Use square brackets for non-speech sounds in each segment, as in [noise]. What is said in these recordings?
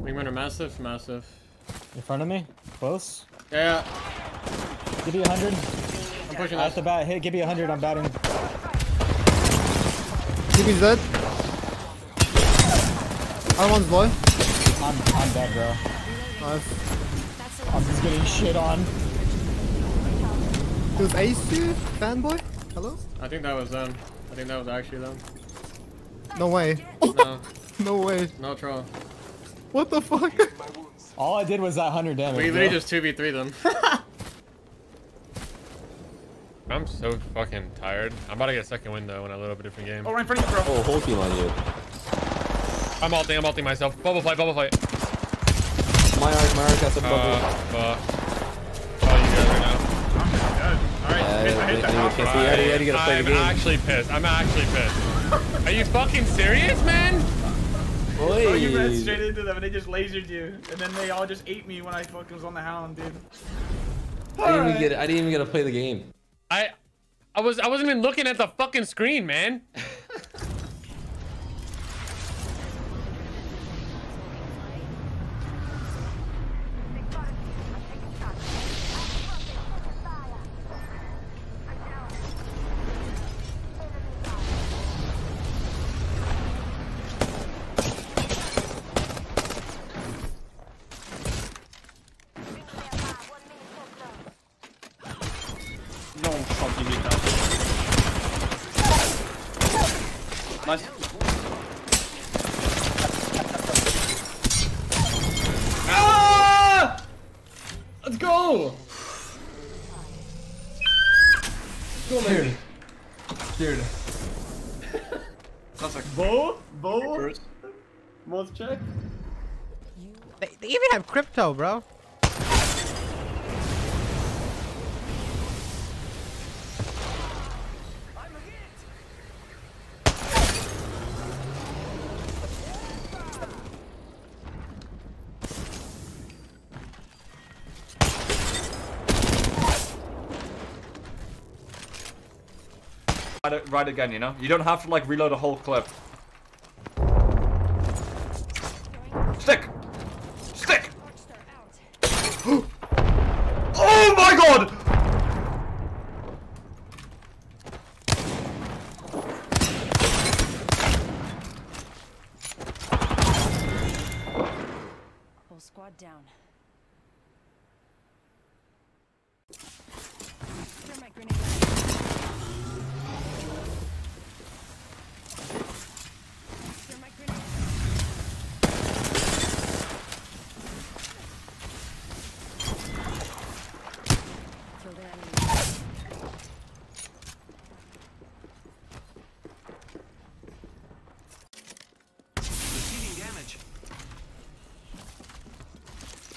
Wingman are massive, massive. In front of me? Close? Yeah, Give me a hundred. I'm pushing I this. have bat. Hey, give me a hundred. I'm batting. TV's dead. Other one's low. I'm, I'm dead, bro. Nice. I'm just getting shit on. It was Ace here? Fanboy? Hello? I think that was them. I think that was actually them. No way. No, [laughs] No way. no troll. What the fuck? All I did was that hundred damage. We bro. literally just 2v3 them. I'm so fucking tired. I'm about to get a second win though when I load up a different game. Oh, right in front of you, bro. Oh, whole team on you. I'm ulting, I'm ulting myself. Bubble fight, bubble fight. My arc, my arc has a Uh, bubble. uh, oh, you guys right now. Good. All right, Uh, hit, hit you that can't you already, already gotta play I'm the game. actually pissed. I'm actually pissed. Are you fucking serious, man? Bro, you ran straight into them and they just lasered you. And then they all just ate me when I fucking was on the hound, dude. I didn't even get. I didn't even get to play the game. I, I was, I wasn't even looking at the fucking screen, man. [laughs] No fucking hit that. Nice. Ah! Let's go! Go, baby. Dude. That's like both, both. Both check. They, they even have crypto, bro. Right, again, you know? You don't have to like reload a whole clip.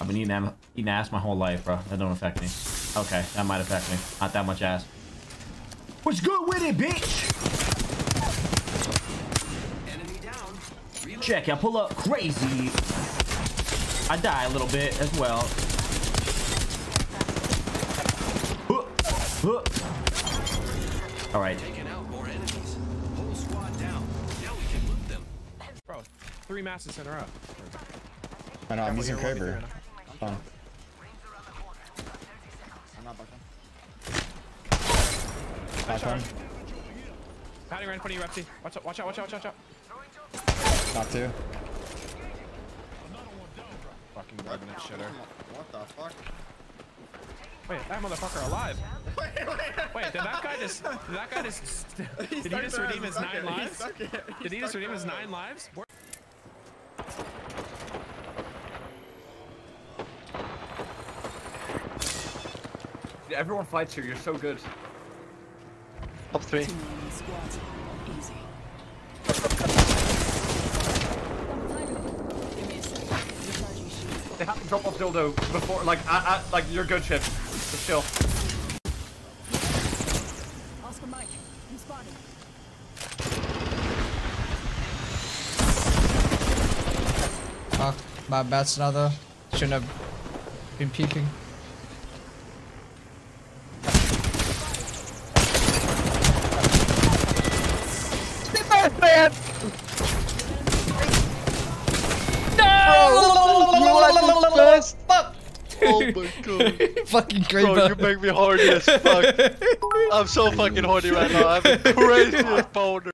I've been eating, am- eating ass my whole life, bro. That don't affect me. Okay, that might affect me. Not that much ass. What's good with it, bitch? Check, I pull up crazy. I die a little bit as well. Huh, huh. All right. Bro, three masses in a row. I know, I'm using Kraber. Fun. Back one. Patty right in front of you, Repsy. Watch out, watch out, watch out, watch out. Knock two. Fucking grabbing that shitter. What the fuck? Wait, that motherfucker alive. Wait, did that guy just, did that guy just, [laughs] did he just redeem his nine lives? Did he just redeem his nine lives? Everyone fights here, you're so good. Top three. Two remaining squads. Easy. Give me a sec. Recharging shield. They have to drop off dildo before, like, at, at, like, you're good shit. Just chill. Oscar Mike. I'm spotted. Fuck. My bat's another. Shouldn't have been peeking. Oh [laughs] my god. fucking Bro, you make me horny as fuck. I'm so fucking horny right now. I have a [laughs] crazy boner.